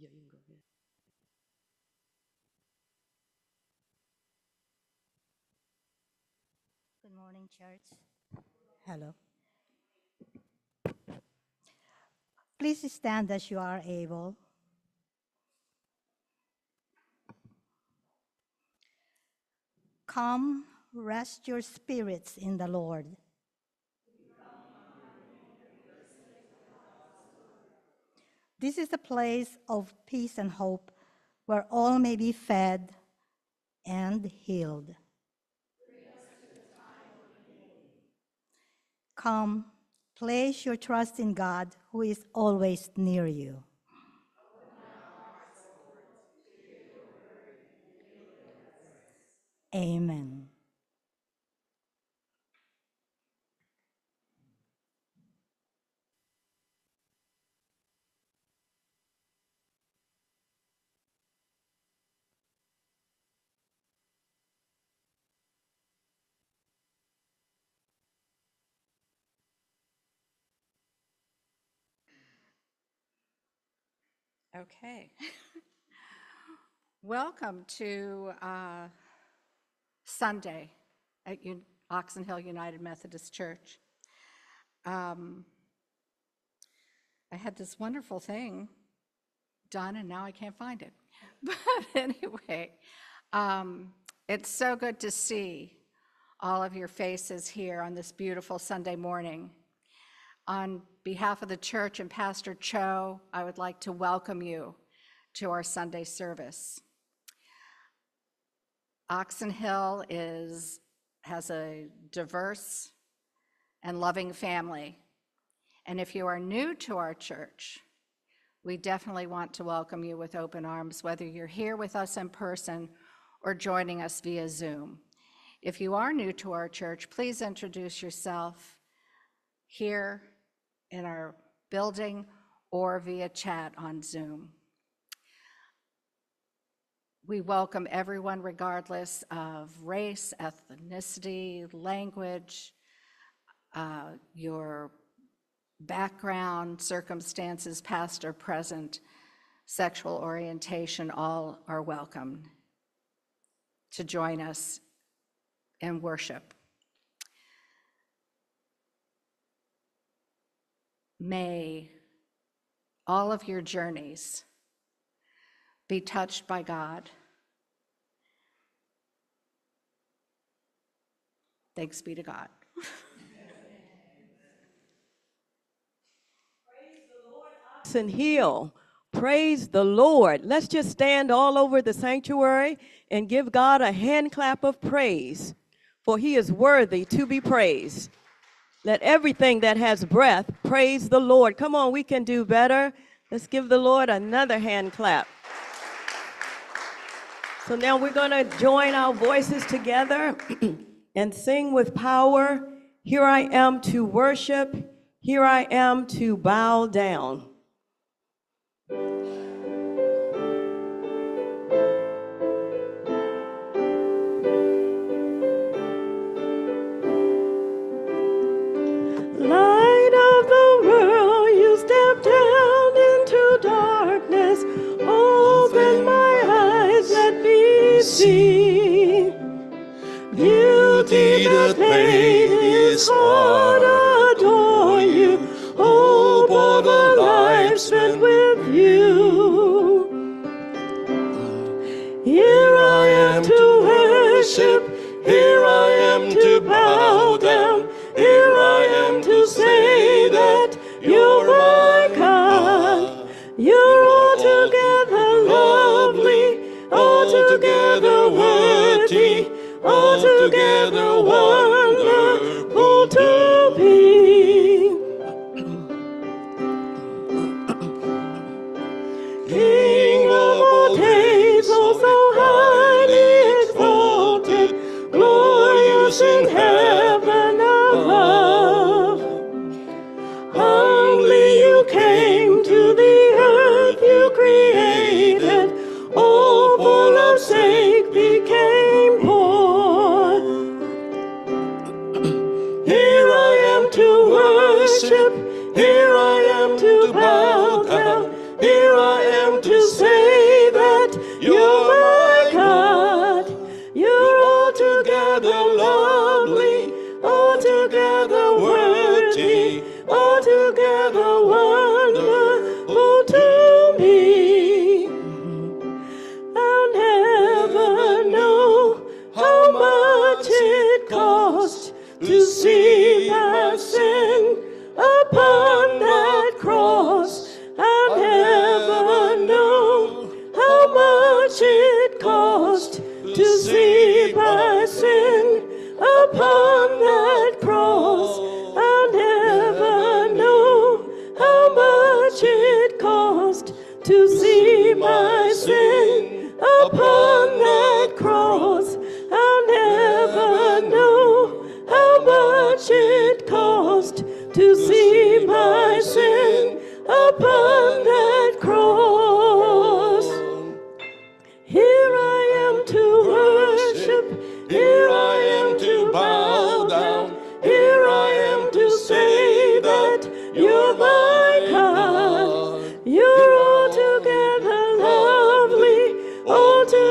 Yeah, you can go ahead. Good morning, church. Hello. Please stand as you are able. Come, rest your spirits in the Lord. This is a place of peace and hope where all may be fed and healed. Come, place your trust in God who is always near you. Amen. Okay. Welcome to uh, Sunday at Un- Oxon Hill United Methodist Church. Um, I had this wonderful thing done and now I can't find it. But anyway, um, it's so good to see all of your faces here on this beautiful Sunday morning. On behalf of the church and Pastor Cho, I would like to welcome you to our Sunday service. Oxon Hill is, has a diverse and loving family. And if you are new to our church, we definitely want to welcome you with open arms, whether you're here with us in person or joining us via Zoom. If you are new to our church, please introduce yourself here in our building or via chat on Zoom. We welcome everyone regardless of race, ethnicity, language, uh, your background, circumstances, past or present, sexual orientation, all are welcome to join us in worship. May all of your journeys be touched by God. Thanks be to God. and heal. Praise the Lord. Let's just stand all over the sanctuary and give God a hand clap of praise, for he is worthy to be praised. Let everything that has breath praise the Lord. Come on, we can do better. Let's give the Lord another hand clap. So now we're going to join our voices together and sing with power. Here I am to worship. Here I am to bow down. See. Beauty that made his heart altogether wonderful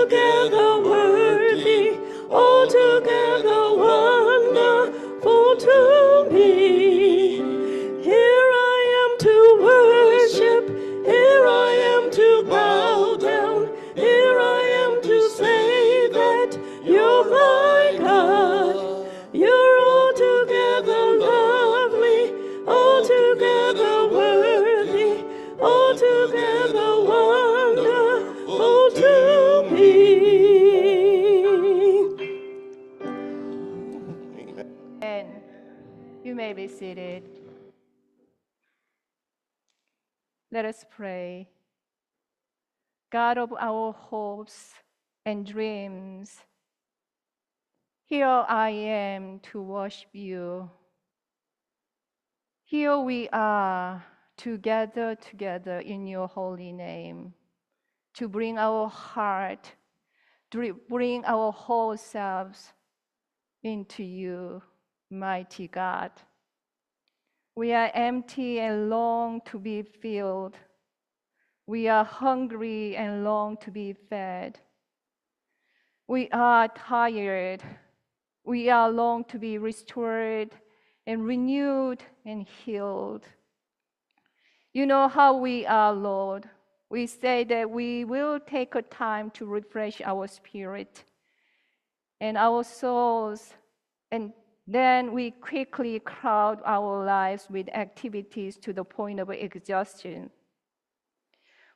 altogether our hopes and dreams, here I am to worship you. Here we are together, together in your holy name, to bring our heart, to bring our whole selves into you, mighty God. We are empty and long to be filled. We are hungry and long to be fed. We are tired. We are long to be restored and renewed and healed. You know how we are, Lord. We say that we will take a time to refresh our spirit and our souls, and then we quickly crowd our lives with activities to the point of exhaustion.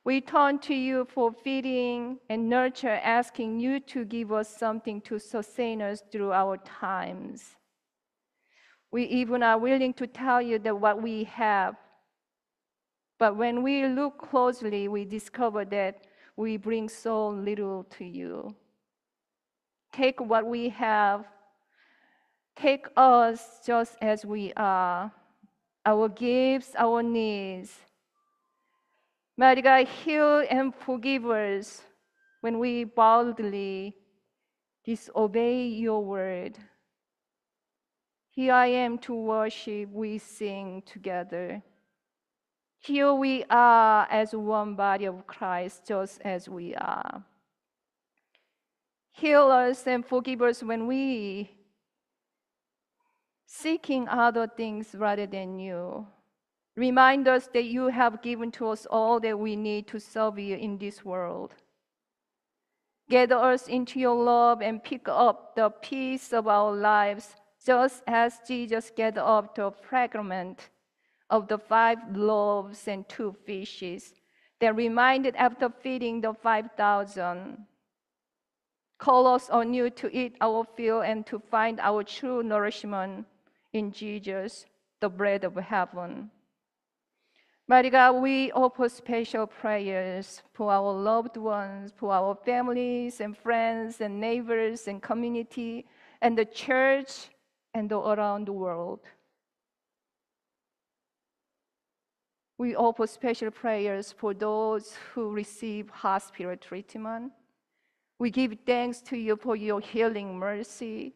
We turn to you for feeding and nurture, asking you to give us something to sustain us through our times. We even are willing to tell you that what we have. But when we look closely, we discover that we bring so little to you. Take what we have, take us just as we are, our gifts, our needs. Mighty God, heal and forgive us when we boldly disobey your word. Here I am to worship, we sing together. Here we are as one body of Christ, just as we are. Heal us and forgive us when we seeking other things rather than you. Remind us that you have given to us all that we need to serve you in this world. Gather us into your love and pick up the piece of our lives, just as Jesus gathered up the fragment of the five loaves and two fishes that reminded after feeding the 5,000. Call us anew to eat our fill and to find our true nourishment in Jesus, the bread of heaven. Mighty God, we offer special prayers for our loved ones, for our families and friends and neighbors and community and the church and the, around the world. We offer special prayers for those who receive hospital treatment. We give thanks to you for your healing mercy,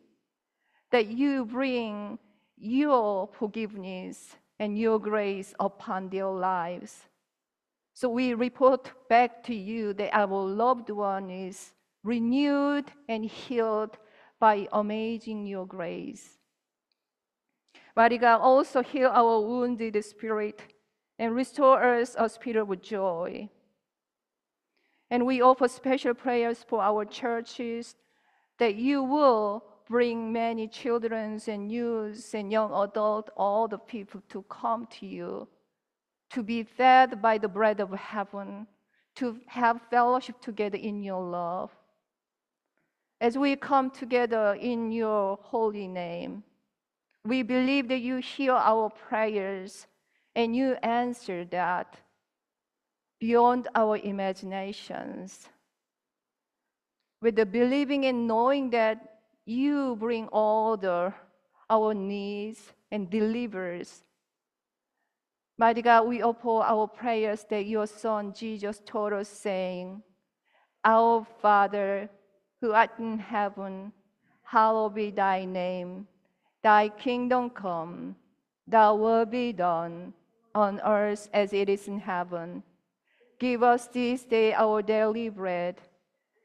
that you bring your forgiveness and your grace upon their lives. So we report back to you that our loved one is renewed and healed by amazing your grace. God, also heal our wounded spirit and restore us a spirit of joy. And we offer special prayers for our churches that you will bring many children and youths and young adults, all the people to come to you, to be fed by the bread of heaven, to have fellowship together in your love. As we come together in your holy name, we believe that you hear our prayers and you answer that beyond our imaginations. With the believing and knowing that you bring the our needs and delivers. Mighty God, we offer our prayers that your Son Jesus taught us, saying, Our Father, who art in heaven, hallowed be thy name. Thy kingdom come, thy will be done on earth as it is in heaven. Give us this day our daily bread,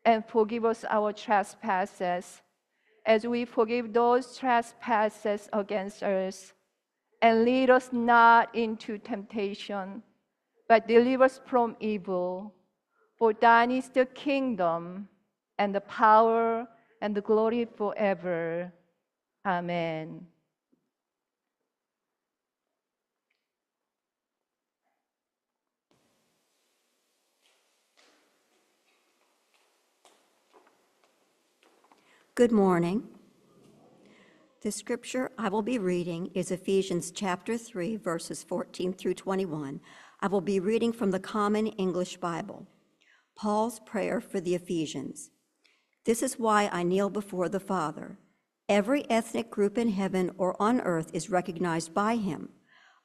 and forgive us our trespasses, as we forgive those trespasses against us. And lead us not into temptation, but deliver us from evil. For thine is the kingdom, and the power, and the glory forever. Amen. Good morning. The scripture I will be reading is Ephesians chapter 3, verses 14 through 21. I will be reading from the Common English Bible. Paul's prayer for the Ephesians. This is why I kneel before the Father. Every ethnic group in heaven or on earth is recognized by him.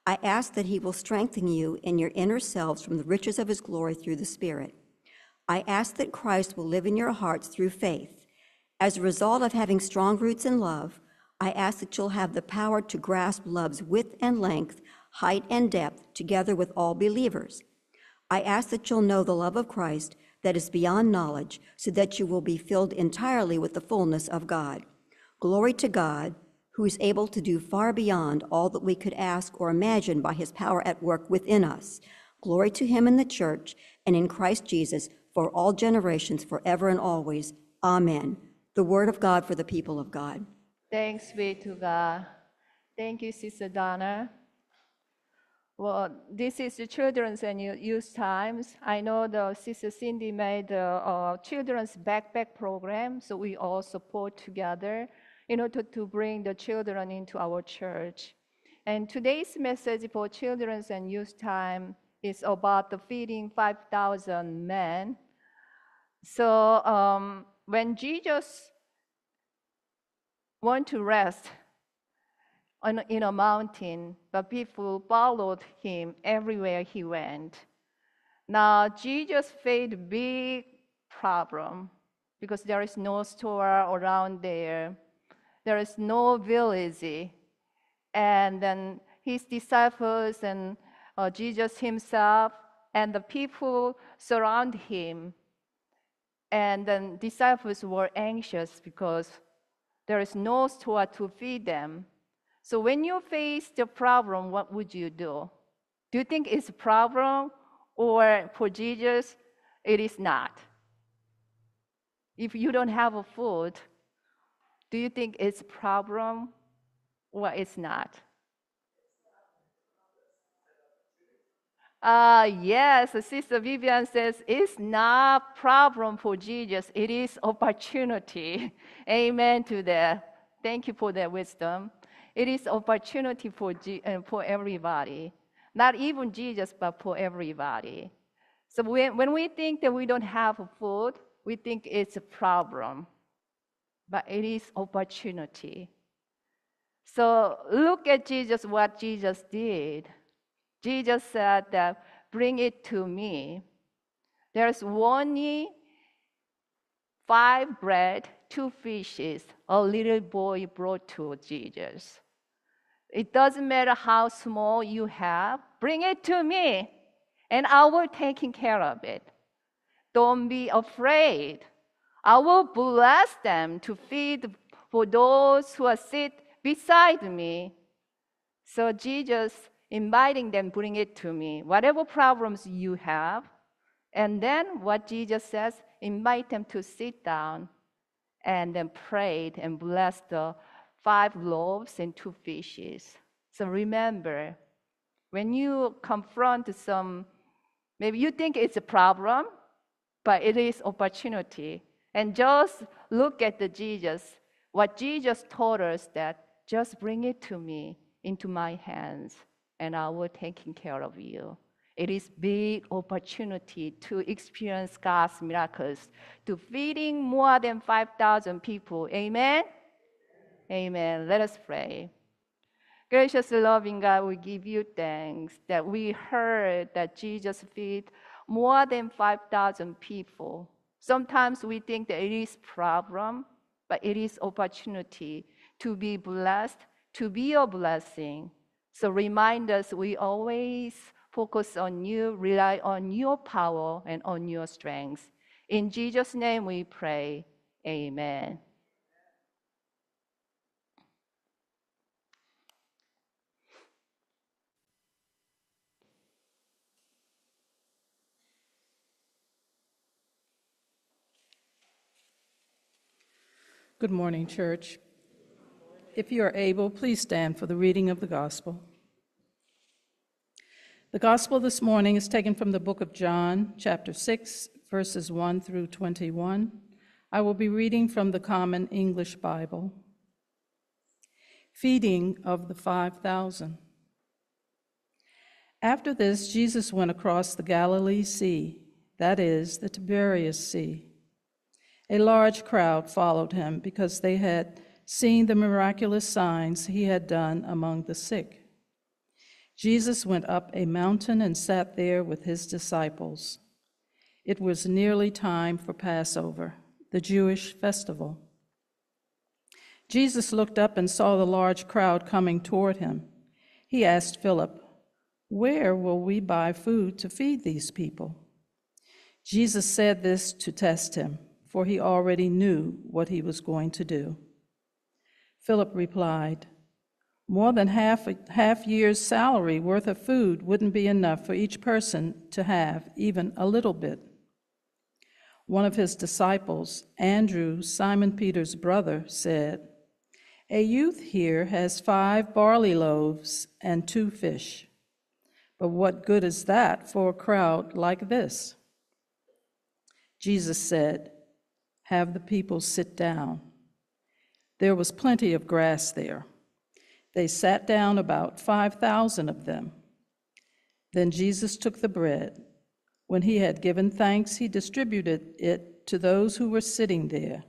I ask that he will strengthen you in your inner selves from the riches of his glory through the Spirit. I ask that Christ will live in your hearts through faith. As a result of having strong roots in love, I ask that you'll have the power to grasp love's width and length, height and depth, together with all believers. I ask that you'll know the love of Christ that is beyond knowledge, so that you will be filled entirely with the fullness of God. Glory to God, who is able to do far beyond all that we could ask or imagine by his power at work within us. Glory to him in the church and in Christ Jesus for all generations, forever and always. Amen. The word of God for the people of God. Thanks be to God. Thank you, Sister Donna. Well, this is the children's and youth times. I know the Sister Cindy made the uh, children's backpack program, so we all support together in order to bring the children into our church. And today's message for children's and youth time is about the feeding 5,000 men. So um, when Jesus went to rest on, in a mountain, but people followed him everywhere he went. Now, Jesus faced a big problem because there is no store around there. There is no village. And then his disciples and uh, Jesus himself and the people surround him. And then disciples were anxious because there is no store to feed them. So when you face the problem, what would you do? Do you think it's a problem or for Jesus it is not? If you don't have a food, do you think it's a problem or it's not? Uh, yes, Sister Vivian says it's not problem for Jesus. It is opportunity. Amen to that. Thank you for that wisdom. It is opportunity for, G- uh, for everybody. Not even Jesus, but for everybody. So when, when we think that we don't have food, we think it's a problem. But it is opportunity. So look at Jesus, what Jesus did. Jesus said that, bring it to me. There's only five bread, two fishes, a little boy brought to Jesus. It doesn't matter how small you have, bring it to me, and I will take care of it. Don't be afraid. I will bless them to feed for those who are sit beside me. So Jesus inviting them, bring it to me. Whatever problems you have, and then what Jesus says, invite them to sit down and then prayed and blessed the five loaves and two fishes. So remember, when you confront some, maybe you think it's a problem, but it is opportunity. And just look at the Jesus. What Jesus told us that just bring it to me into my hands, and I will take care of you. It is big opportunity to experience God's miracles, to feeding more than 5,000 people. Amen? Amen. Let us pray. Gracious, loving God, we give you thanks that we heard that Jesus fed more than 5,000 people. Sometimes we think that it is problem, but it is opportunity to be blessed, to be a blessing. So remind us we always focus on you, rely on your power and on your strength. In Jesus' name we pray. Amen. Good morning, church. If you are able, please stand for the reading of the gospel. The gospel this morning is taken from the book of John, chapter 6, verses 1 through 21. I will be reading from the Common English Bible. Feeding of the 5,000. After this, Jesus went across the Galilee Sea, that is, the Tiberias Sea. A large crowd followed him because they had seen the miraculous signs he had done among the sick. Jesus went up a mountain and sat there with his disciples. It was nearly time for Passover, the Jewish festival. Jesus looked up and saw the large crowd coming toward him. He asked Philip, Where will we buy food to feed these people? Jesus said this to test him, for he already knew what he was going to do. Philip replied, more than half a half year's salary worth of food wouldn't be enough for each person to have even a little bit. One of his disciples, Andrew, Simon Peter's brother, said, A youth here has five barley loaves and two fish. But what good is that for a crowd like this? Jesus said, Have the people sit down. There was plenty of grass there. They sat down, about 5,000 of them. Then Jesus took the bread. When he had given thanks, he distributed it to those who were sitting there.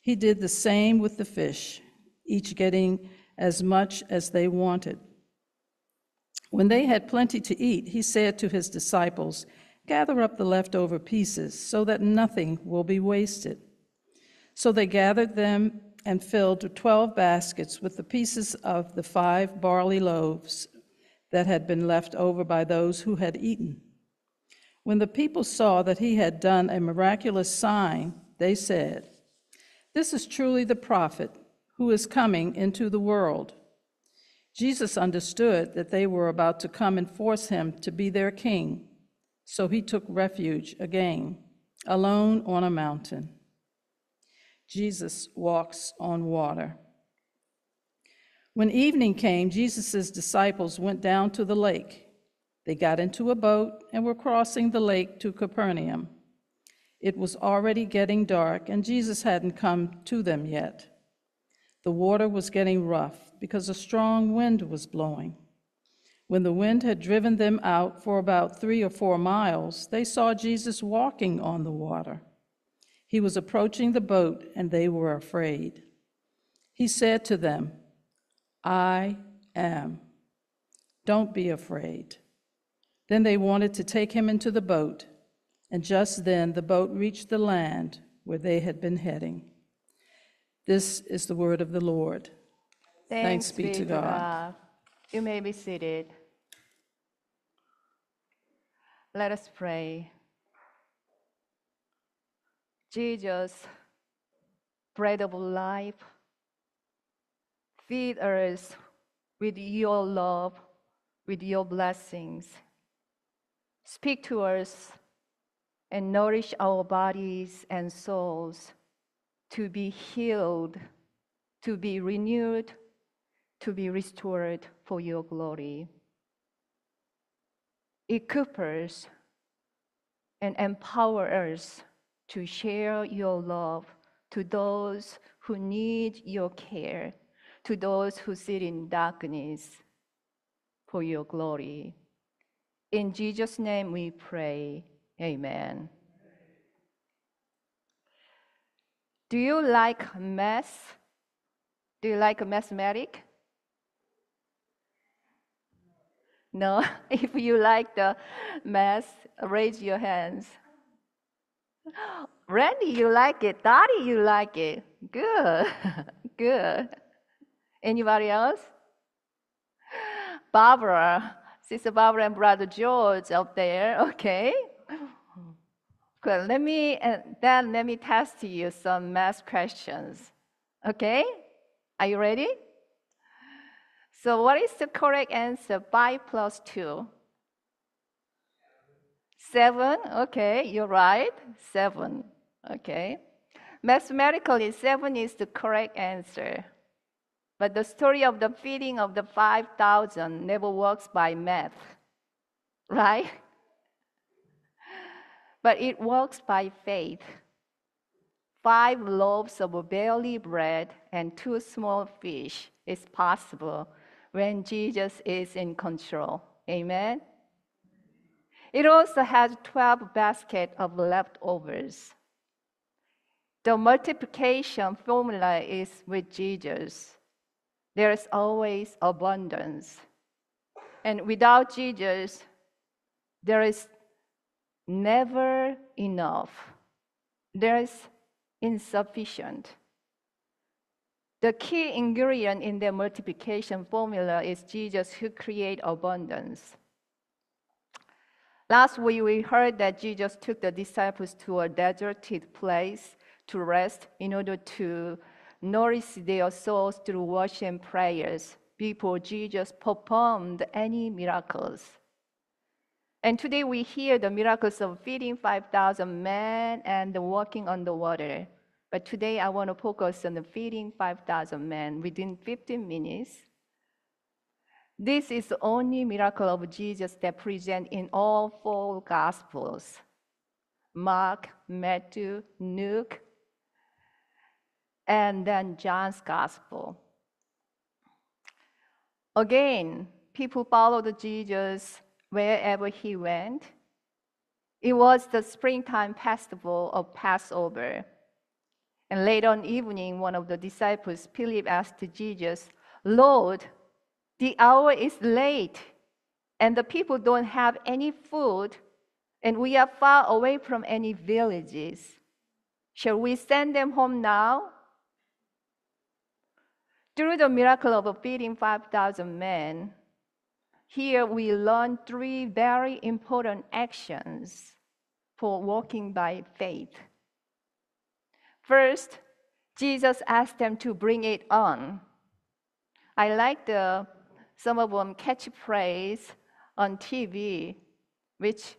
He did the same with the fish, each getting as much as they wanted. When they had plenty to eat, he said to his disciples, Gather up the leftover pieces so that nothing will be wasted. So they gathered them and filled 12 baskets with the pieces of the five barley loaves that had been left over by those who had eaten. When the people saw that he had done a miraculous sign, they said, This is truly the prophet who is coming into the world. Jesus understood that they were about to come and force him to be their king, so he took refuge again, alone on a mountain. Jesus walks on water. When evening came, Jesus' disciples went down to the lake. They got into a boat and were crossing the lake to Capernaum. It was already getting dark, and Jesus hadn't come to them yet. The water was getting rough because a strong wind was blowing. When the wind had driven them out for about three or four miles, they saw Jesus walking on the water. He was approaching the boat, and they were afraid. He said to them, I am. Don't be afraid. Then they wanted to take him into the boat, and just then the boat reached the land where they had been heading. This is the word of the Lord. Thanks be to God. You may be seated. Let us pray. Jesus, bread of life, feed us with your love, with your blessings. Speak to us and nourish our bodies and souls to be healed, to be renewed, to be restored for your glory. Equip us and empower us to share your love to those who need your care, to those who sit in darkness for your glory. In Jesus' name we pray. Amen. Do you like math? Do you like mathematics? No? If you like the math, raise your hands. Randy, you like it. Dottie, you like it. Good. Good. Anybody else? Barbara, Sister Barbara and Brother George up there. Okay. Good. Let me and then let me test you some math questions. Okay? Are you ready? So what is the correct answer? 5 plus 2. 7. Okay, you're right. 7. Okay. Mathematically, 7 is the correct answer. But the story of the feeding of the 5,000 never works by math. Right? But it works by faith. Five loaves of barley bread and two small fish is possible when Jesus is in control. Amen. It also has 12 baskets of leftovers. The multiplication formula is with Jesus. There is always abundance. And without Jesus, there is never enough. There is insufficient. The key ingredient in the multiplication formula is Jesus who creates abundance. Last week we heard that Jesus took the disciples to a deserted place to rest in order to nourish their souls through worship and prayers before Jesus performed any miracles. And today we hear the miracles of feeding 5,000 men and walking on the water. But today I want to focus on the feeding 5,000 men within 15 minutes. This is the only miracle of Jesus that present in all four Gospels Mark, Matthew, Luke, and then John's Gospel. Again, people followed Jesus wherever he went. It was the springtime festival of Passover. And late on evening, one of the disciples, Philip, asked Jesus, Lord, the hour is late, and the people don't have any food, and we are far away from any villages. Shall we send them home now? Through the miracle of feeding 5,000 men, here we learn three very important actions for walking by faith. First, Jesus asked them to bring it on. I like the some of them catch catchphrase on TV, which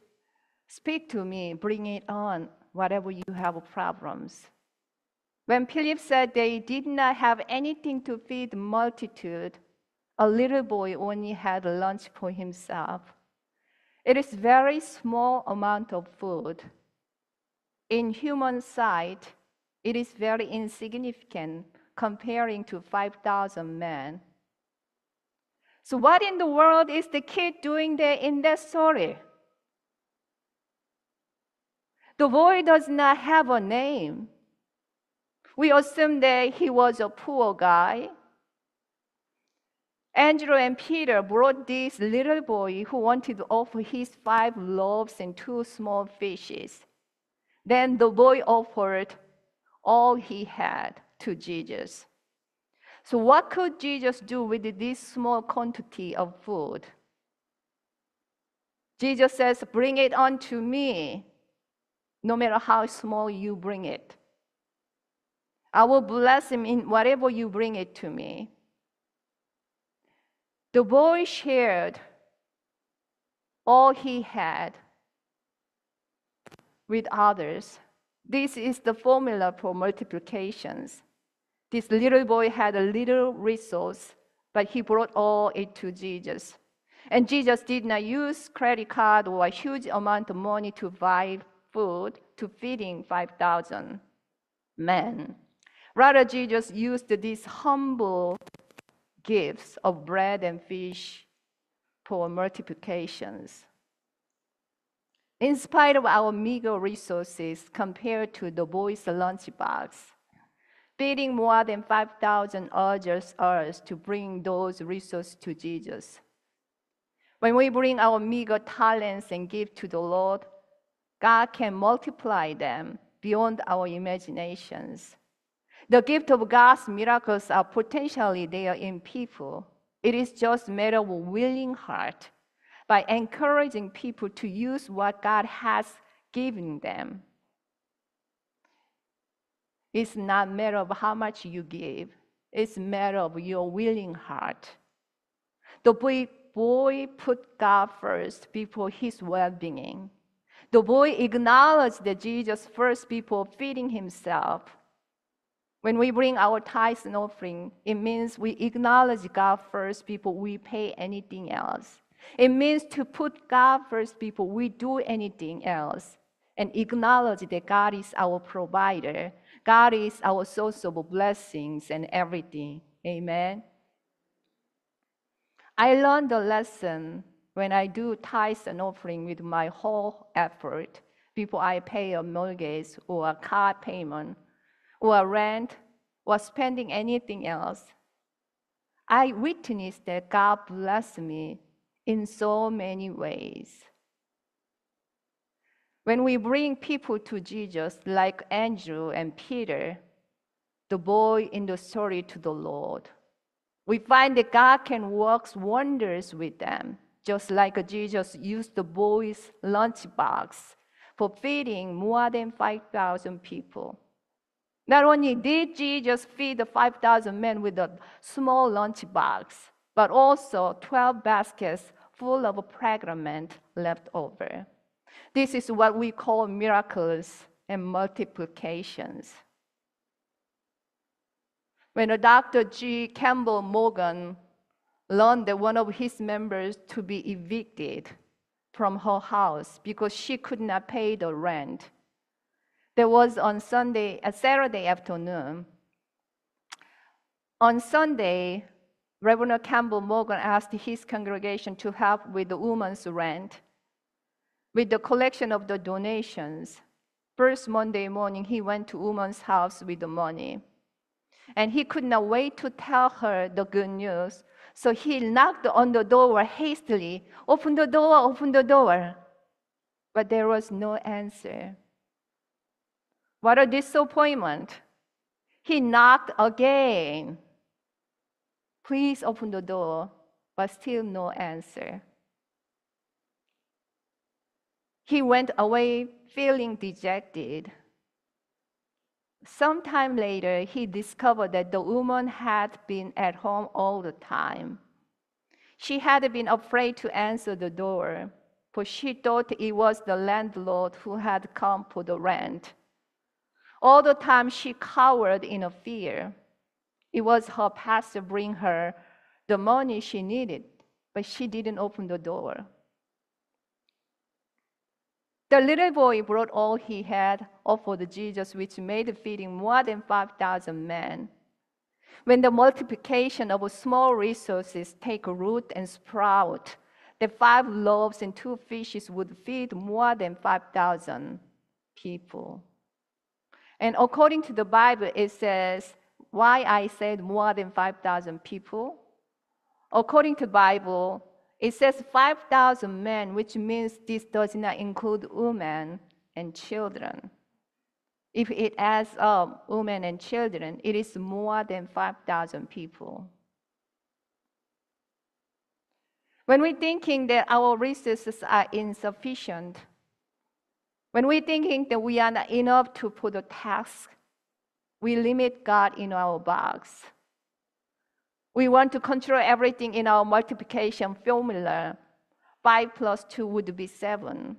speak to me, bring it on, whatever you have problems. When Philip said they did not have anything to feed the multitude, a little boy only had lunch for himself. It is very small amount of food. In human sight, it is very insignificant comparing to 5,000 men. So, what in the world is the kid doing there in that story? The boy does not have a name. We assume that he was a poor guy. Andrew and Peter brought this little boy who wanted to offer his five loaves and two small fishes. Then the boy offered all he had to Jesus. So, what could Jesus do with this small quantity of food? Jesus says, Bring it unto me, no matter how small you bring it. I will bless him in whatever you bring it to me. The boy shared all he had with others. This is the formula for multiplications. This little boy had a little resource, but he brought all it to Jesus. And Jesus did not use credit card or a huge amount of money to buy food to feeding 5,000 men. Rather, Jesus used these humble gifts of bread and fish for multiplications. In spite of our meager resources compared to the boys' lunchbox, feeding more than 5,000 urges us to bring those resources to Jesus. When we bring our meager talents and gifts to the Lord, God can multiply them beyond our imaginations. The gift of God's miracles are potentially there in people. It is just a matter of a willing heart by encouraging people to use what God has given them. It's not a matter of how much you give, it's a matter of your willing heart. The boy, boy put God first before his well being. The boy acknowledged that Jesus first before feeding himself. When we bring our tithes and offering, it means we acknowledge God first before we pay anything else. It means to put God first before we do anything else and acknowledge that God is our provider. God is our source of blessings and everything. Amen. I learned the lesson when I do tithes and offering with my whole effort before I pay a mortgage or a car payment or rent or spending anything else. I witnessed that God blessed me in so many ways. When we bring people to Jesus, like Andrew and Peter, the boy in the story to the Lord, we find that God can work wonders with them, just like Jesus used the boy's lunchbox for feeding more than 5,000 people. Not only did Jesus feed the 5,000 men with a small lunchbox, but also 12 baskets full of fragment left over. This is what we call miracles and multiplications. When Dr. G. Campbell Morgan learned that one of his members to be evicted from her house because she could not pay the rent, there was on Sunday, a Saturday afternoon. On Sunday, Reverend Campbell Morgan asked his congregation to help with the woman's rent, with the collection of the donations. First Monday morning, he went to woman's house with the money. And he could not wait to tell her the good news. So he knocked on the door hastily. Open the door, open the door. But there was no answer. What a disappointment. He knocked again. Please open the door, but still no answer. He went away feeling dejected. Sometime later, he discovered that the woman had been at home all the time. She had been afraid to answer the door, for she thought it was the landlord who had come for the rent. All the time, she cowered in a fear. It was her pastor bring her the money she needed, but she didn't open the door. The little boy brought all he had, offered Jesus, which made feeding more than 5,000 men. When the multiplication of small resources take root and sprout, the five loaves and two fishes would feed more than 5,000 people. And according to the Bible, it says why I said more than 5,000 people. According to Bible, it says 5,000 men, which means this does not include women and children. If it adds up women and children, it is more than 5,000 people. When we're thinking that our resources are insufficient, when we're thinking that we are not enough to put a task we limit God in our box. We want to control everything in our multiplication formula. 5 plus 2 would be 7.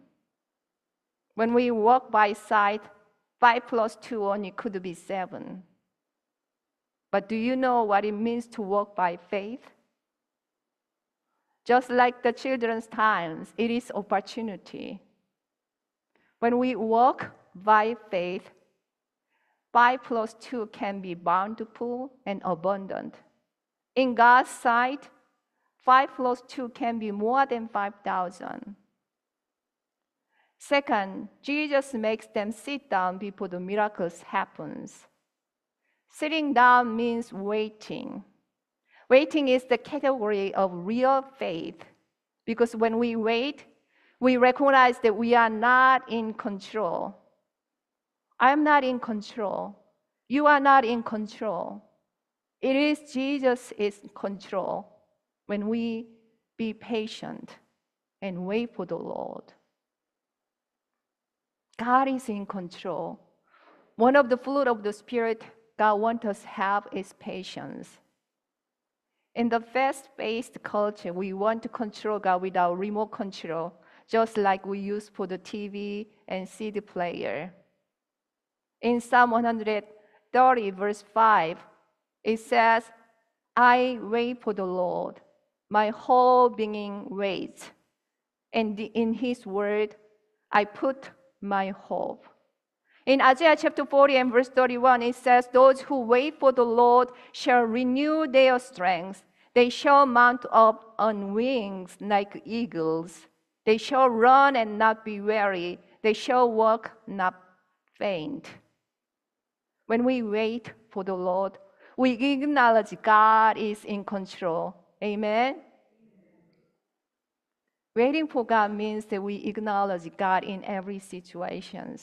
When we walk by sight, 5 plus 2 only could be 7. But do you know what it means to walk by faith? Just like the children's times, it is opportunity. When we walk by faith, 5 plus 2 can be bountiful and abundant. In God's sight, 5 plus 2 can be more than 5,000. Second, Jesus makes them sit down before the miracles happens. Sitting down means waiting. Waiting is the category of real faith because when we wait, we recognize that we are not in control. I'm not in control. You are not in control. It is Jesus is control when we be patient and wait for the Lord. God is in control. One of the fruit of the Spirit God wants us to have is patience. In the fast-paced culture, we want to control God without remote control, just like we use for the TV and CD player. In Psalm 130, verse 5, it says, I wait for the Lord. My whole being waits. And in his word, I put my hope. In Isaiah chapter 40 and verse 31, it says, Those who wait for the Lord shall renew their strength. They shall mount up on wings like eagles. They shall run and not be weary. They shall walk, not faint. When we wait for the Lord, we acknowledge God is in control. Amen. Waiting for God means that we acknowledge God in every situation.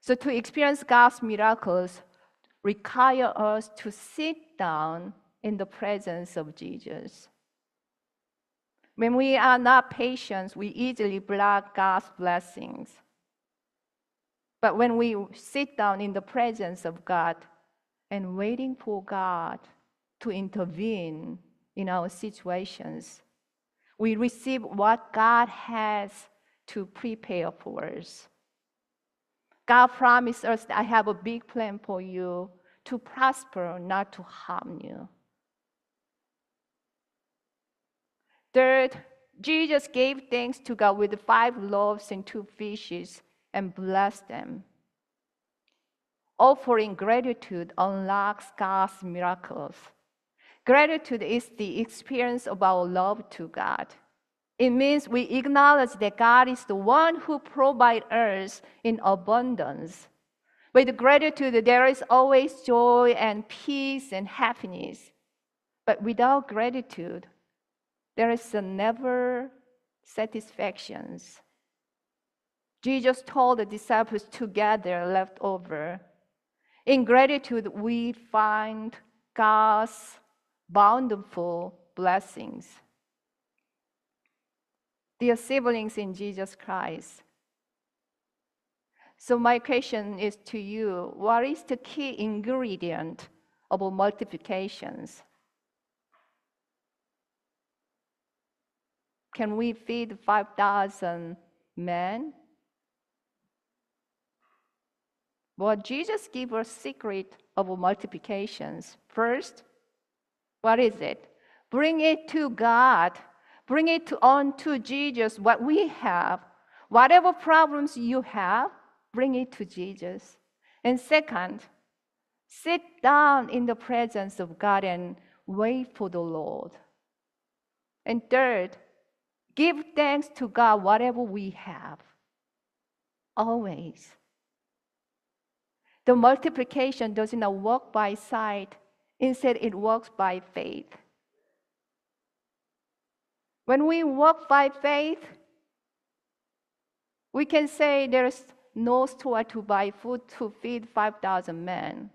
So to experience God's miracles require us to sit down in the presence of Jesus. When we are not patient, we easily block God's blessings. But when we sit down in the presence of God and waiting for God to intervene in our situations, we receive what God has to prepare for us. God promised us I have a big plan for you to prosper, not to harm you. Third, Jesus gave thanks to God with five loaves and two fishes and blessed them. Offering gratitude unlocks God's miracles. Gratitude is the experience of our love to God. It means we acknowledge that God is the one who provides us in abundance. With gratitude, there is always joy and peace and happiness. But without gratitude, there is never satisfactions. Jesus told the disciples to gather leftover. In gratitude, we find God's bountiful blessings. Dear siblings in Jesus Christ, so my question is to you, what is the key ingredient of multiplications? Can we feed 5,000 men? Well, Jesus gives us secret of multiplications. First, what is it? Bring it to God Bring it on to Jesus, what we have. Whatever problems you have, bring it to Jesus. And second, sit down in the presence of God and wait for the Lord. And third, give thanks to God whatever we have. Always. The multiplication does not work by sight, instead, it works by faith. When we walk by faith, we can say there's no store to buy food to feed 5,000 men.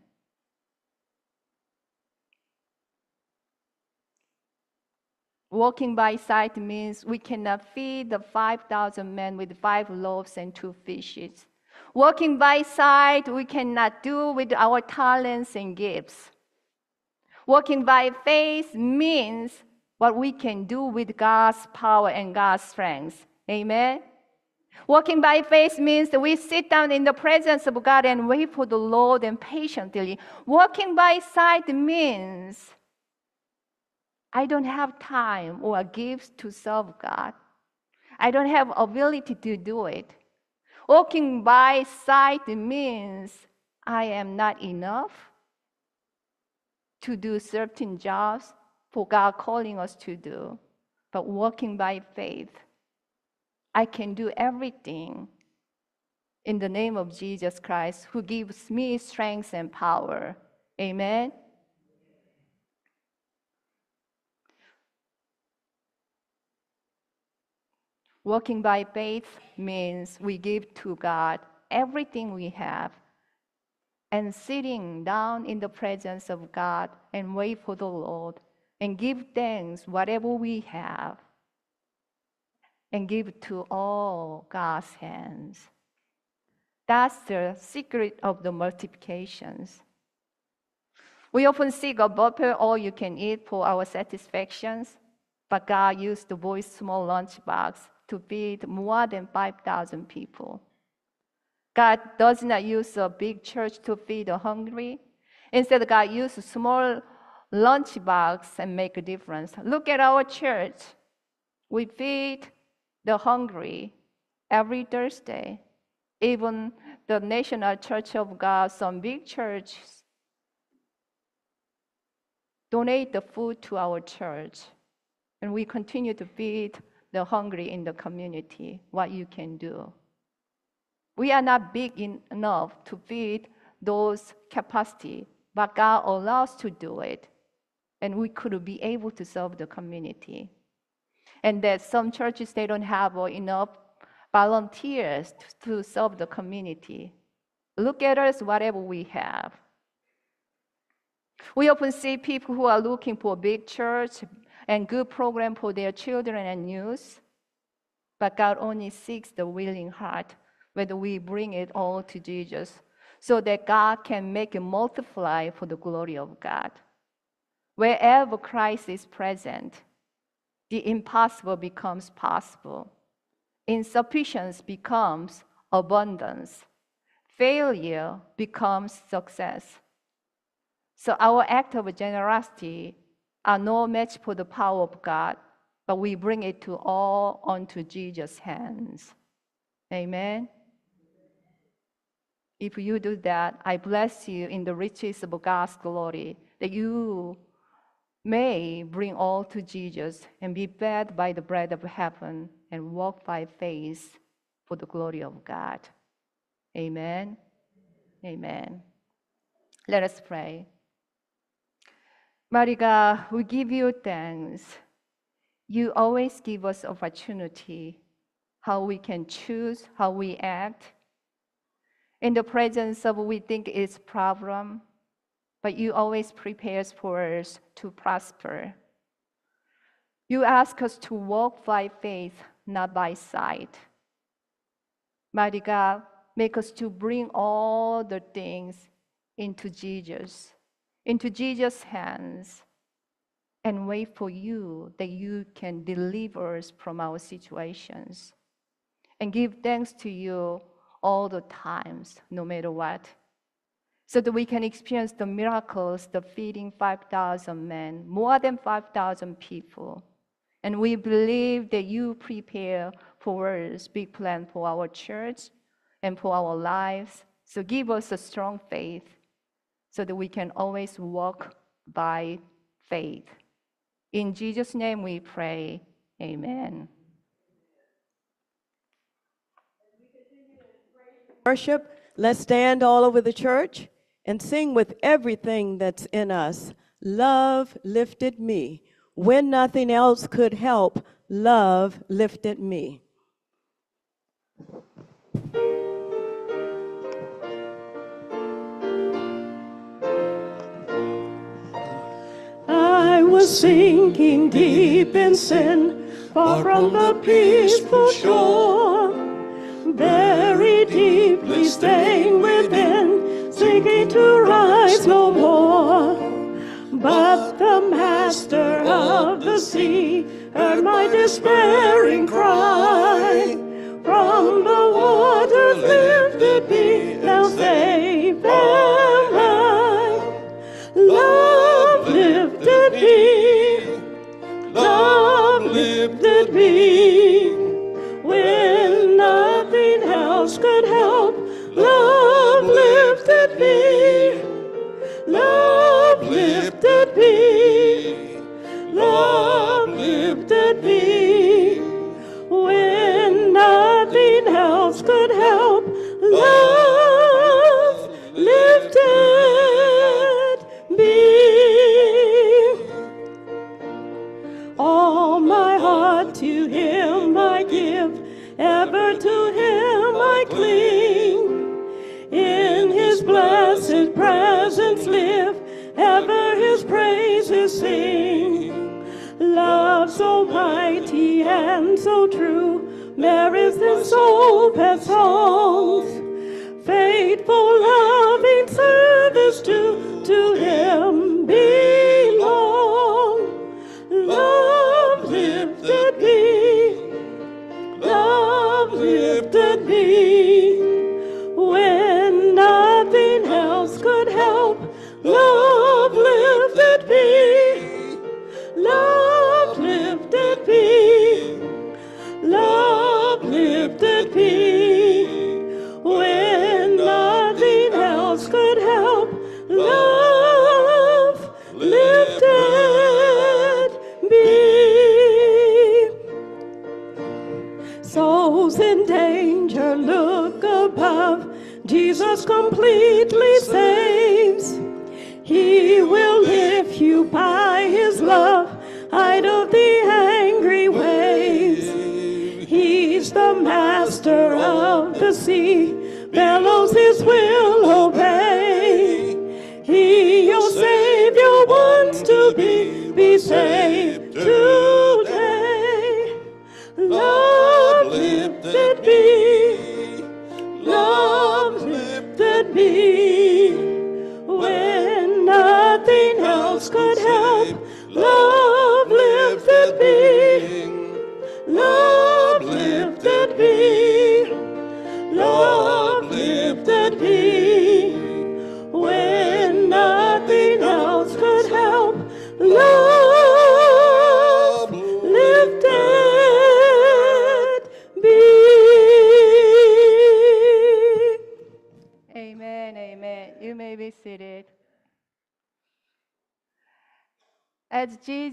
Walking by sight means we cannot feed the 5,000 men with five loaves and two fishes. Walking by sight, we cannot do with our talents and gifts. Walking by faith means what we can do with God's power and God's strength. Amen. Walking by faith means that we sit down in the presence of God and wait for the Lord and patiently. Walking by sight means I don't have time or gifts to serve God. I don't have ability to do it. Walking by sight means I am not enough to do certain jobs for God calling us to do. But walking by faith, I can do everything in the name of Jesus Christ, who gives me strength and power. Amen. Walking by faith means we give to God everything we have and sitting down in the presence of God and wait for the Lord and give thanks whatever we have and give to all God's hands. That's the secret of the multiplications. We often seek a buffet all you can eat for our satisfactions, but God used the boy's small lunchbox to feed more than 5,000 people. God does not use a big church to feed the hungry. Instead, God uses a small lunchbox and make a difference. Look at our church. We feed the hungry every Thursday. Even the National Church of God, some big churches, donate the food to our church. And we continue to feed the hungry in the community, what you can do. We are not big enough to feed those capacity, but God allows to do it. And we could be able to serve the community. And that some churches, they don't have enough volunteers to serve the community. Look at us, whatever we have. We often see people who are looking for a big church and good program for their children and youth, but God only seeks the willing heart whether we bring it all to Jesus so that God can make it multiply for the glory of God. Wherever Christ is present, the impossible becomes possible. Insufficiency becomes abundance. Failure becomes success. So our act of generosity are no match for the power of God, but we bring it to all onto Jesus' hands. Amen. If you do that, I bless you in the riches of God's glory, that you may bring all to Jesus and be fed by the bread of heaven and walk by faith for the glory of God. Amen. Amen. Let us pray. God, we give you thanks. You always give us opportunity how we can choose, how we act, in the presence of what we think is problem, but you always prepares for us to prosper. You ask us to walk by faith, not by sight. Mighty God, make us to bring all the things into Jesus, into Jesus' hands, and wait for you that you can deliver us from our situations. And give thanks to you all the times, no matter what, so that we can experience the miracles, the feeding 5,000 men, more than 5,000 people. And we believe that you prepare for us big plan for our church and for our lives. So give us a strong faith so that we can always walk by faith. In Jesus' name we pray. Amen. Worship, let's stand all over the church and sing with everything that's in us. Love lifted me. When nothing else could help, love lifted me. Was sinking deep in sin, far from the peaceful shore. Very deeply staying within, sinking to rise no more. But the master of the sea heard my despairing cry. From the waters lifted me, now safe Love lifted me. Love lifted me. When nothing else could help, love lifted me. All my heart to him I give, ever to him presence live, ever his praises sing. Love so mighty and so true, merits than soul pet songs. Be,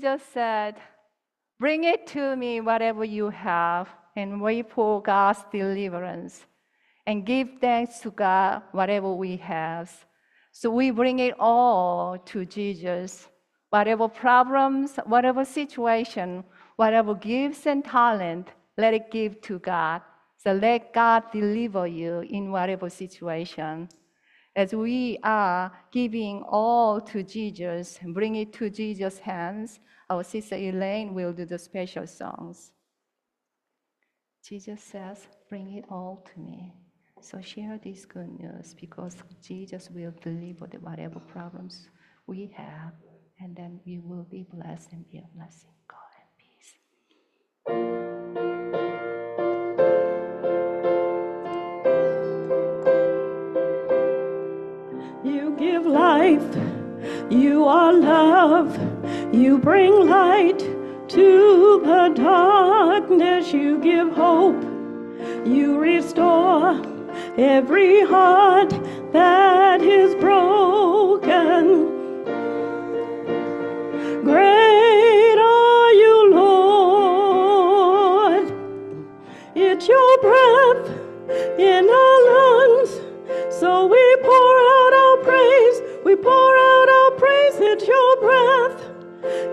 Jesus said, Bring it to me, whatever you have, and wait for God's deliverance. And give thanks to God, whatever we have. So we bring it all to Jesus. Whatever problems, whatever situation, whatever gifts and talent, let it give to God. So let God deliver you in whatever situation. As we are giving all to Jesus, bring it to Jesus' hands, our sister Elaine will do the special songs. Jesus says, Bring it all to me. So share this good news because Jesus will deliver the whatever problems we have, and then we will be blessed and be a blessing. God in peace. Life, you are love, you bring light to the darkness, you give hope, you restore every heart that is broken. Great are you, Lord. It's your breath in our lungs. So we breath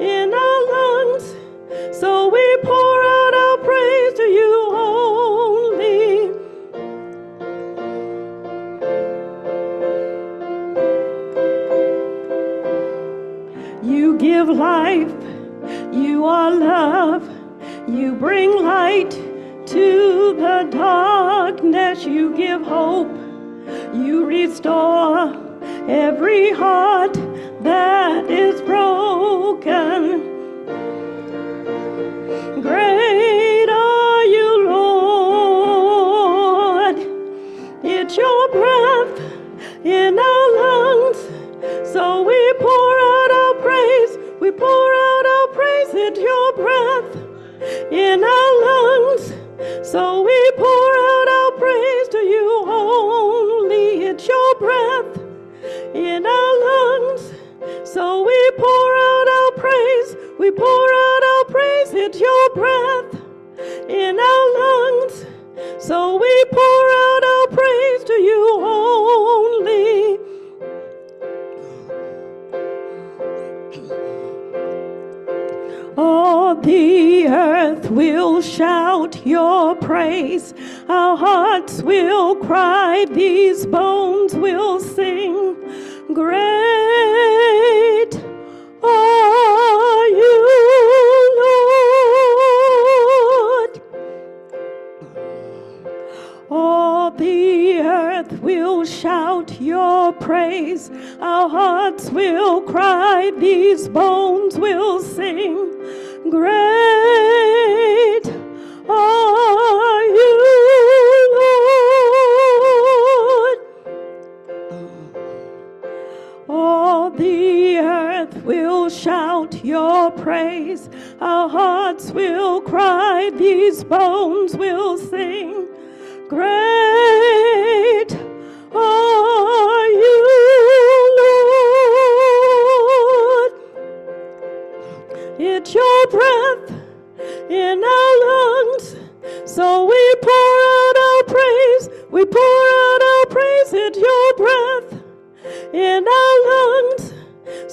in our lungs. So we pour out our praise to you only. You give life, you are love, you bring light to the darkness, you give hope, you restore every heart that is broken.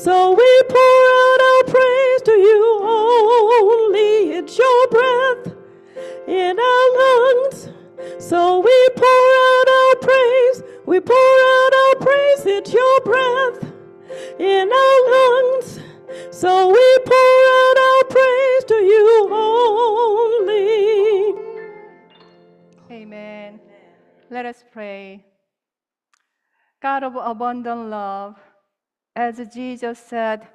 So we pour out our praise to you only. It's your breath in our lungs. So we pour out our praise. We pour out our praise. It's your breath in our lungs. So we pour out our praise to you only. Amen. Let us pray. God of abundant love, as Jesus said,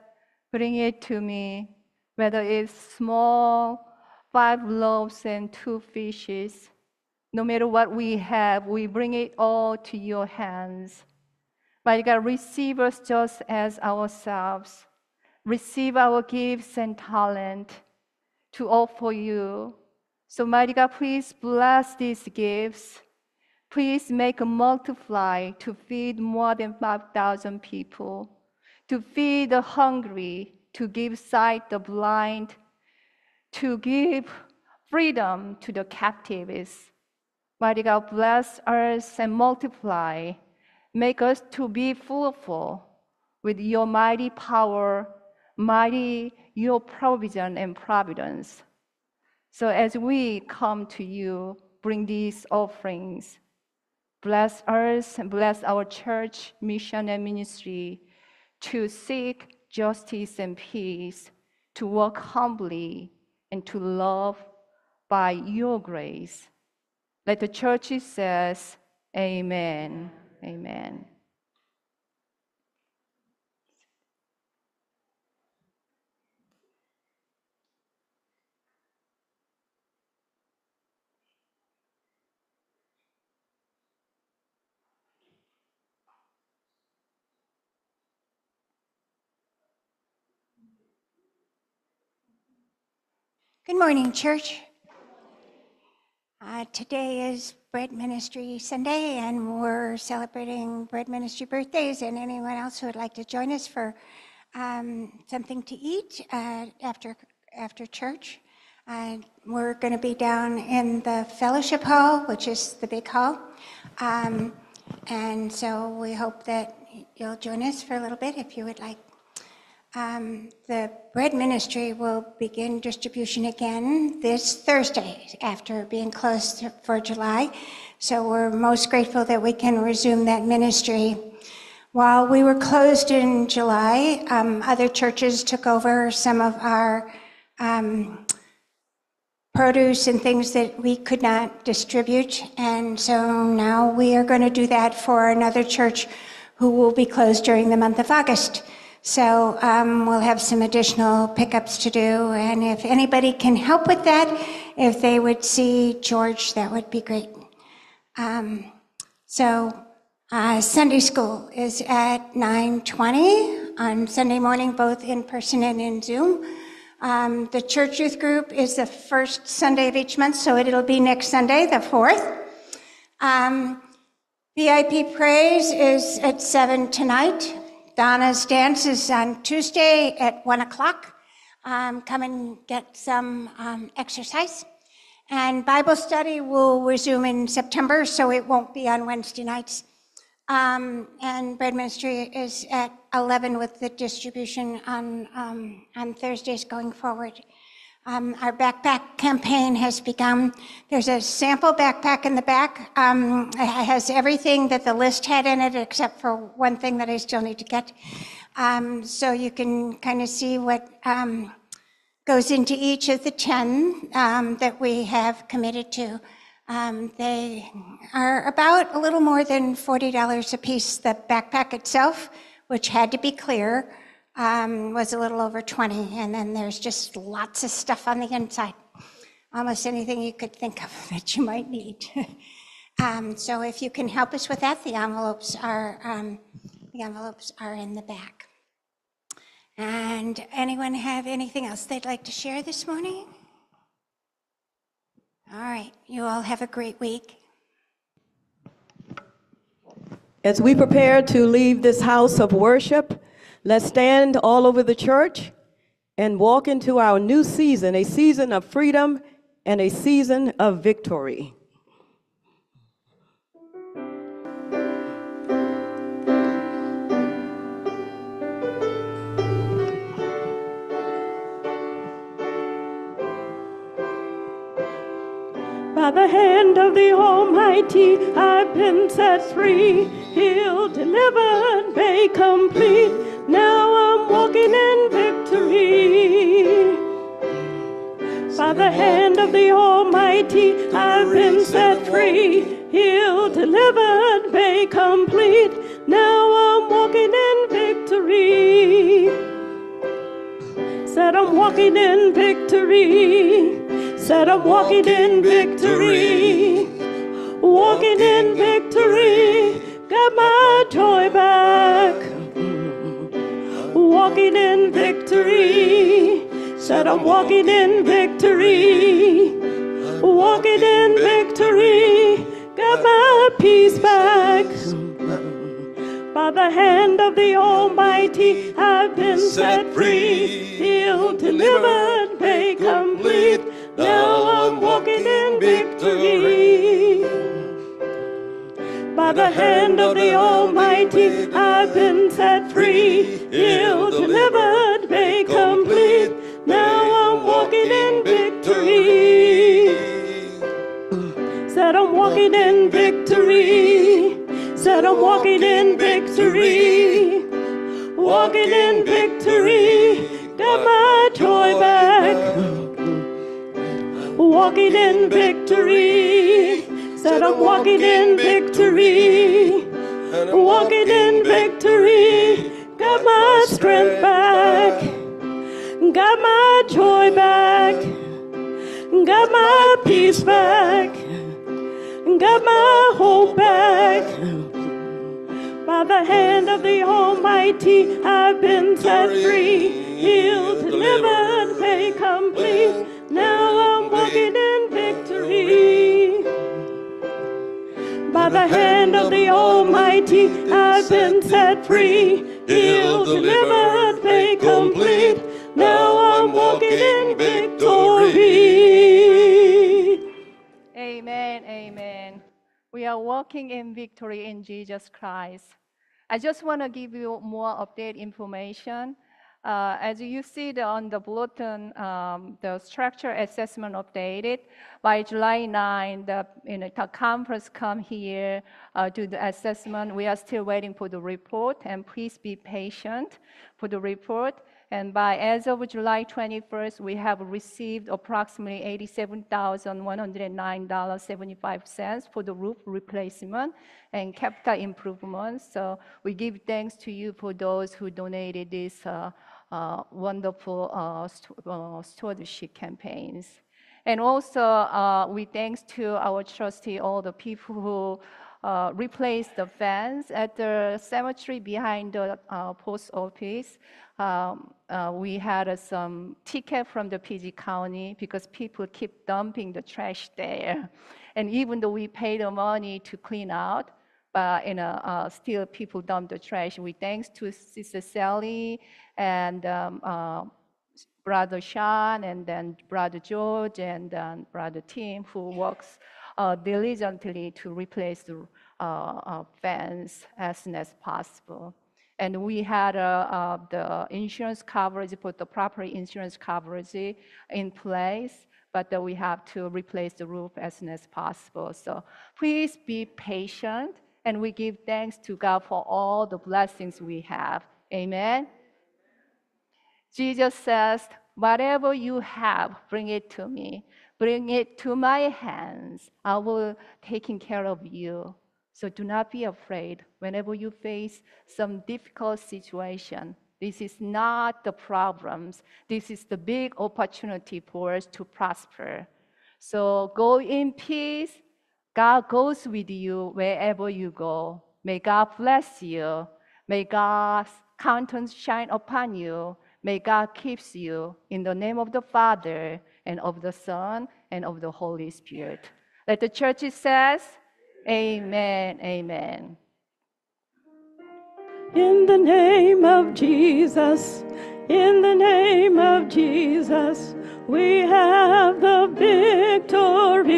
bring it to me, whether it's small, five loaves and two fishes. No matter what we have, we bring it all to your hands. Mighty God, receive us just as ourselves. Receive our gifts and talent to offer you. So, mighty God, please bless these gifts. Please make them multiply to feed more than 5,000 people, to feed the hungry, to give sight the blind, to give freedom to the captives. Mighty God, bless us and multiply. Make us to be fruitful with your mighty power, mighty your provision and providence. So as we come to you, bring these offerings. Bless us and bless our church, mission, and ministry to seek justice and peace, to walk humbly, and to love by your grace. Let the church says, Amen. Amen. Good morning, church. Uh, today is Bread Ministry Sunday, and we're celebrating Bread Ministry birthdays. And anyone else who would like to join us for um, something to eat uh, after after church, uh, we're going to be down in the fellowship hall, which is the big hall. Um, and so we hope that you'll join us for a little bit if you would like. Um, the bread ministry will begin distribution again this Thursday after being closed for July. So we're most grateful that we can resume that ministry. While we were closed in July, um, other churches took over some of our um, produce and things that we could not distribute. And so now we are going to do that for another church who will be closed during the month of August. So um, we'll have some additional pickups to do. And if anybody can help with that, if they would see George, that would be great. Um, so uh, Sunday school is at 9:20 on Sunday morning, both in person and in Zoom. Um, the church youth group is the first Sunday of each month, so it'll be next Sunday, the 4th. Um, VIP praise is at 7 tonight. Donna's dance is on Tuesday at 1 o'clock. Um, come and get some um, exercise. And Bible study will resume in September, so it won't be on Wednesday nights. Um, and bread ministry is at 11 with the distribution on, um, on Thursdays going forward. Um, our backpack campaign has begun. There's a sample backpack in the back. Um, it has everything that the list had in it, except for one thing that I still need to get. Um, so you can kind of see what um, goes into each of the 10 um, that we have committed to. Um, they are about a little more than $40 a piece. The backpack itself, which had to be clear, um, was a little over 20. And then there's just lots of stuff on the inside. Almost anything you could think of that you might need. um, so if you can help us with that, the envelopes are, um, the envelopes are in the back. And anyone have anything else they'd like to share this morning? All right, you all have a great week. As we prepare to leave this house of worship, let's stand all over the church and walk into our new season, a season of freedom and a season of victory. By the hand of the Almighty, I've been set free, healed, delivered, made complete. Now I'm walking in victory. By the hand of the Almighty, I've been set free, healed, delivered, made complete. Now I'm walking in victory. Said I'm walking in victory. Said I'm walking in victory. Walking in victory. Got my joy back. Walking in victory. Said I'm walking in victory. Walking in victory. Got my peace back. By the hand of the Almighty, I've been set free, healed, delivered, made complete. Now I'm walking in victory. By the hand of the Almighty, I've been set free, healed, delivered, made complete. Now I'm walking in victory. Said I'm walking in victory. Said I'm walking in victory. Walking in victory. Got my joy back. Walking in victory. Said I'm walking in victory. Walking in victory. Got my strength back. Got my joy back. Got my peace back. Got my hope back. By the hand of the Almighty, I've been set free, healed, delivered, made complete. Now I'm walking in victory. By the hand of the Almighty, I've been set free, healed, delivered, made complete. Now I'm walking in victory. Amen, amen. We are walking in victory in Jesus Christ. I just want to give you more update information. Uh, as you see on the bulletin, um, the structure assessment updated. By July 9, the, you know, the conference come here uh, do the assessment. We are still waiting for the report, and please be patient for the report. And by as of July 21st, we have received approximately $87,109.75 for the roof replacement and capital improvements. So we give thanks to you for those who donated these uh, uh, wonderful uh, st- uh, stewardship campaigns. And also, uh, we thanks to our trustee, all the people who uh, replaced the fence at the cemetery behind the uh, post office. Um, uh, we had uh, some ticket from the PG County because people keep dumping the trash there. And even though we pay the money to clean out, but you know, uh, still people dump the trash. We thanks to Sister Sally and um, uh, Brother Sean and then Brother George and then Brother Tim who works uh, diligently to replace the uh, uh, fence as soon as possible. And we had uh, uh, the insurance coverage, put the proper insurance coverage in place, but we have to replace the roof as soon as possible. So please be patient, and we give thanks to God for all the blessings we have. Amen. Jesus says, Whatever you have, bring it to me. Bring it to my hands. I will taking care of you. So do not be afraid whenever you face some difficult situation. This is not the problems. This is the big opportunity for us to prosper. So go in peace. God goes with you wherever you go. May God bless you. May God's countenance shine upon you. May God keeps you in the name of the Father and of the Son and of the Holy Spirit. Let the church says, Amen. Amen. In the name of Jesus, in the name of Jesus, we have the victory.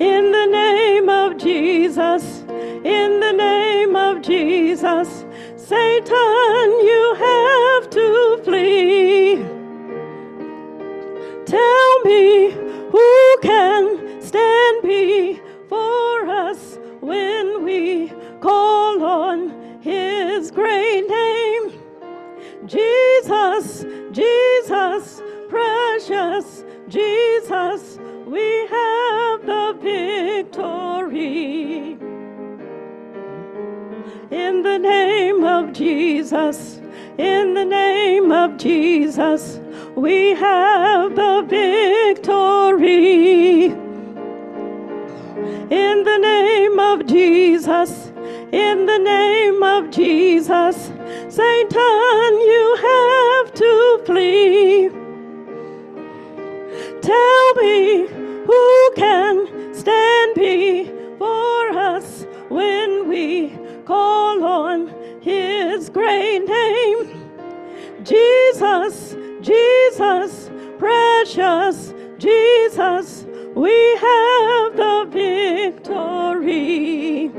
In the name of Jesus, in the name of Jesus, Satan, you have to flee. Jesus, Jesus, precious Jesus, we have the victory. In the name of Jesus, in the name of Jesus, we have the victory. In the name of Jesus, in the name of Jesus, Satan, you have to flee. Tell me who can stand before us when we call on his great name. Jesus, Jesus, precious Jesus, we have the victory.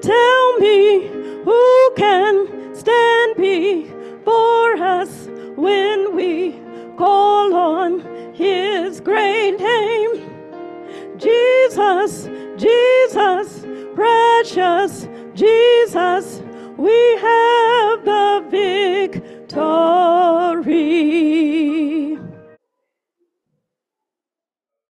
Tell me who can stand before us when we call on his great name. Jesus, Jesus, precious Jesus, we have the victory.